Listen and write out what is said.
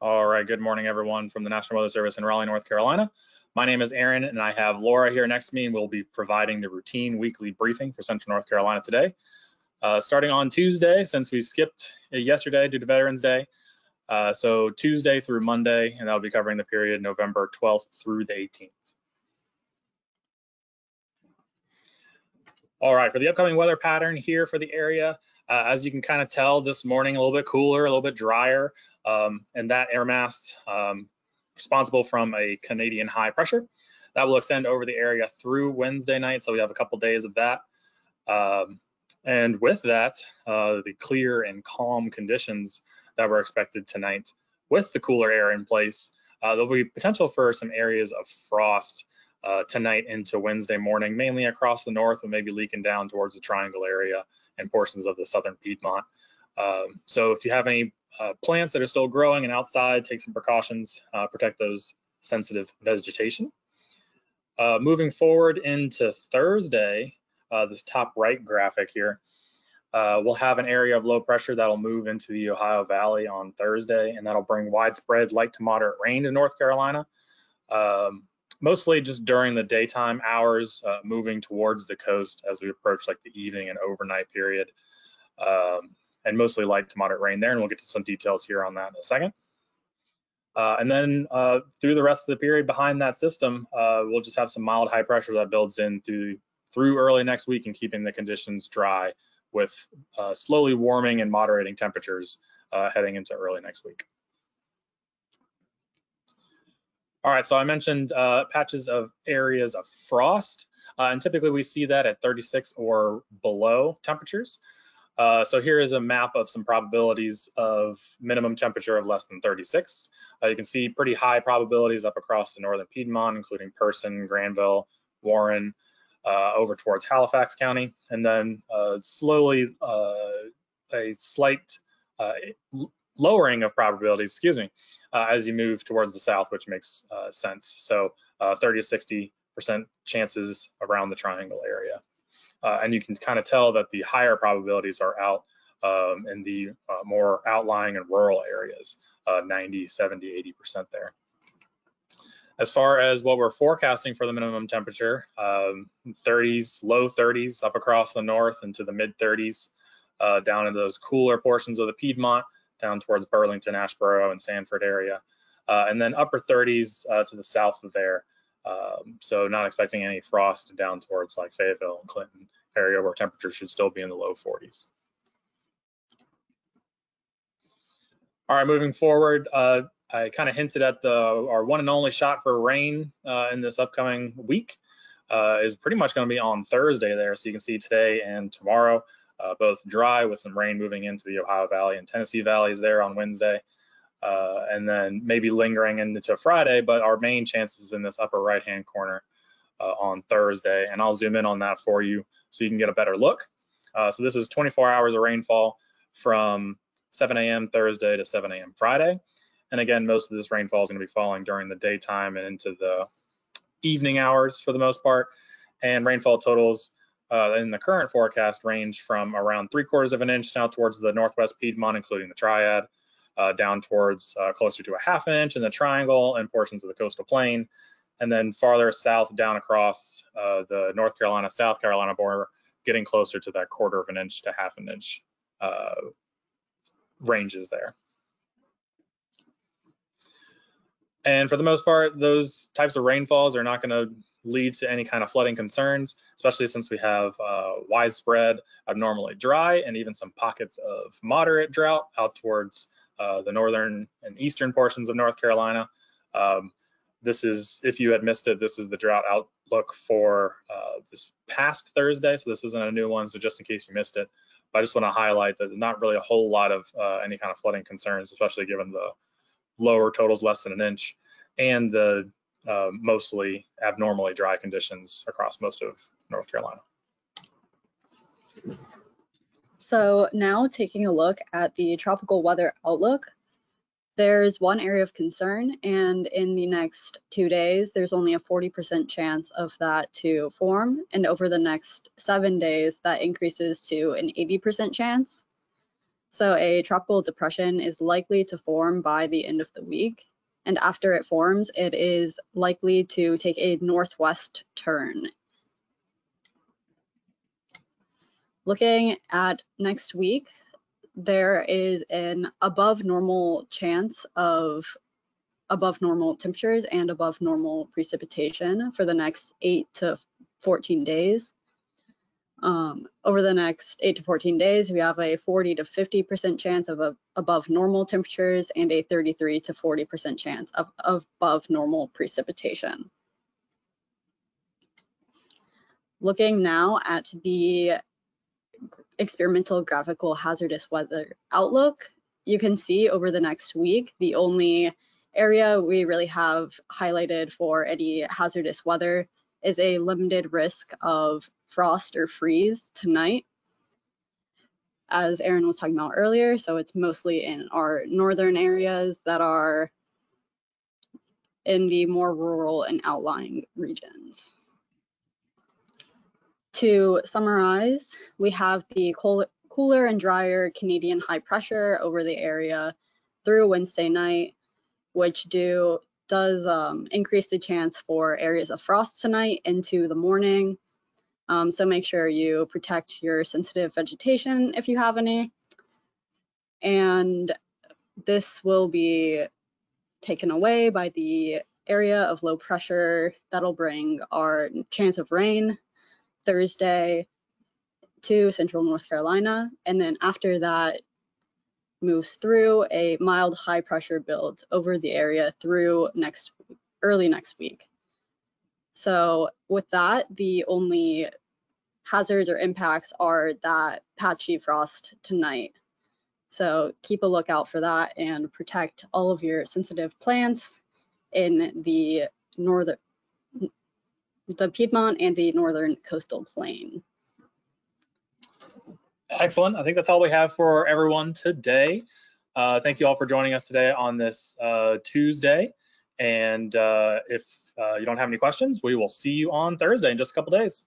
All right, good morning, everyone from the National Weather Service in Raleigh, North Carolina. My name is Aaron, and I have Laura here next to me, and we'll be providing the routine weekly briefing for Central North Carolina today. Uh, starting on Tuesday, since we skipped yesterday due to Veterans Day, uh, so Tuesday through Monday, and that'll be covering the period November 12th through the 18th. All right, for the upcoming weather pattern here for the area, uh, as you can kind of tell this morning, a little bit cooler, a little bit drier, um, and that air mass um, responsible from a Canadian high pressure. That will extend over the area through Wednesday night, so we have a couple days of that. Um, and with that, uh, the clear and calm conditions that were expected tonight with the cooler air in place, uh, there'll be potential for some areas of frost uh, tonight into Wednesday morning, mainly across the north and maybe leaking down towards the triangle area and portions of the southern Piedmont. Um, so if you have any uh, plants that are still growing and outside, take some precautions, uh, protect those sensitive vegetation. Uh, moving forward into Thursday, uh, this top right graphic here, uh, we'll have an area of low pressure that'll move into the Ohio Valley on Thursday, and that'll bring widespread light to moderate rain to North Carolina. Um, mostly just during the daytime hours, uh, moving towards the coast as we approach like the evening and overnight period. Um, and mostly light to moderate rain there, and we'll get to some details here on that in a second. Uh, and then uh, through the rest of the period behind that system, uh, we'll just have some mild high pressure that builds in through through early next week and keeping the conditions dry with uh, slowly warming and moderating temperatures uh, heading into early next week. All right, so I mentioned uh, patches of areas of frost, and typically we see that at 36 or below temperatures. Uh, so here is a map of some probabilities of minimum temperature of less than 36. Uh, you can see pretty high probabilities up across the northern Piedmont, including Person, Granville, Warren, uh, over towards Halifax County, and then uh, slowly uh, a slight uh, lowering of probabilities, excuse me, as you move towards the south, which makes sense. So 30 to 60 percent chances around the triangle area. Uh, and you can kind of tell that the higher probabilities are out um, in the uh, more outlying and rural areas, uh, 90, 70, 80% there. As far as what we're forecasting for the minimum temperature, um, 30s, low 30s up across the north into the mid 30s, uh, down in those cooler portions of the Piedmont, down towards Burlington, Asheboro, and Sanford area. Uh, and then upper 30s uh, to the south of there, um, so not expecting any frost down towards like Fayetteville and Clinton area where temperatures should still be in the low 40s. All right, moving forward, uh, I kind of hinted at the our one and only shot for rain uh, in this upcoming week uh, is pretty much going to be on Thursday there. So you can see today and tomorrow, uh, both dry with some rain moving into the Ohio Valley and Tennessee valleys there on Wednesday uh, and then maybe lingering into Friday, but our main chances in this upper right-hand corner uh, on Thursday, and I'll zoom in on that for you so you can get a better look. Uh, so this is 24 hours of rainfall from 7 a.m. Thursday to 7 a.m. Friday. And again, most of this rainfall is going to be falling during the daytime and into the evening hours for the most part. And rainfall totals uh, in the current forecast range from around three quarters of an inch now towards the northwest Piedmont, including the Triad, uh, down towards uh, closer to a half an inch in the triangle and portions of the coastal plain. And then farther south down across uh, the North Carolina, South Carolina border, getting closer to that quarter of an inch to half an inch uh, ranges there. And for the most part, those types of rainfalls are not going to lead to any kind of flooding concerns, especially since we have uh, widespread, abnormally dry, and even some pockets of moderate drought out towards uh, the northern and eastern portions of North Carolina. Um, this is, if you had missed it, this is the drought outlook for uh, this past Thursday. So this isn't a new one, so just in case you missed it. But I just want to highlight that there's not really a whole lot of uh, any kind of flooding concerns, especially given the lower totals less than an inch and the uh, mostly abnormally dry conditions across most of North Carolina. So now taking a look at the tropical weather outlook, there's one area of concern and in the next two days, there's only a 40% chance of that to form. And over the next seven days, that increases to an 80% chance. So a tropical depression is likely to form by the end of the week. And after it forms, it is likely to take a northwest turn. Looking at next week, there is an above normal chance of above normal temperatures and above normal precipitation for the next 8 to 14 days. Um, over the next 8 to 14 days, we have a 40 to 50% chance of a, above normal temperatures and a 33 to 40% chance of, of above normal precipitation. Looking now at the experimental graphical hazardous weather outlook, you can see over the next week, the only area we really have highlighted for any hazardous weather is a limited risk of frost or freeze tonight, as Aaron was talking about earlier. So it's mostly in our northern areas that are in the more rural and outlying regions. To summarize, we have the cooler and drier Canadian high pressure over the area through Wednesday night, which do does um, increase the chance for areas of frost tonight into the morning. Um, so make sure you protect your sensitive vegetation if you have any. And this will be taken away by the area of low pressure that'll bring our chance of rain Thursday to central North Carolina. And then after that, moves through a mild high pressure build over the area through next early next week. So with that, the only hazards or impacts are that patchy frost tonight. So keep a lookout for that and protect all of your sensitive plants in the northern, the Piedmont and the northern coastal plain. Excellent. I think that's all we have for everyone today. Uh, thank you all for joining us today on this uh, Tuesday. And uh, if uh, you don't have any questions, we will see you on Thursday in just a couple days.